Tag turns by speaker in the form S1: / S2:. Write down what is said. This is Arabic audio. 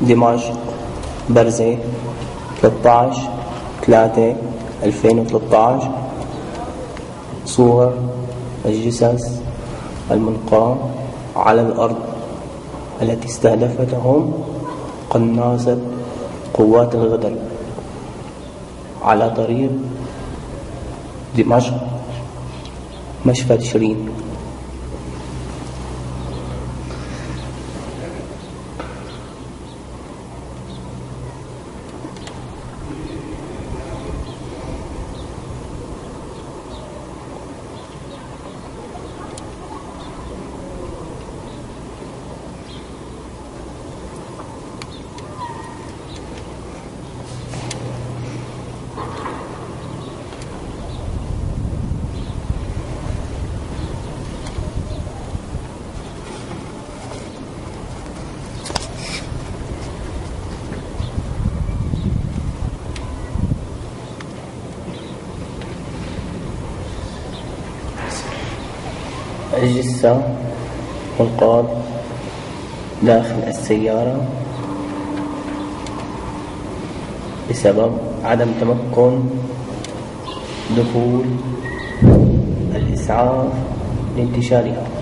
S1: دمشق برزة 13 3 2013 صور الجثث الملقاة على الأرض التي استهدفتهم قناصة قوات الغدر. على طريق دمشق مشفى تشرين الجثة والقاض داخل السيارة بسبب عدم تمكن دخول الإسعاف لانتشارها.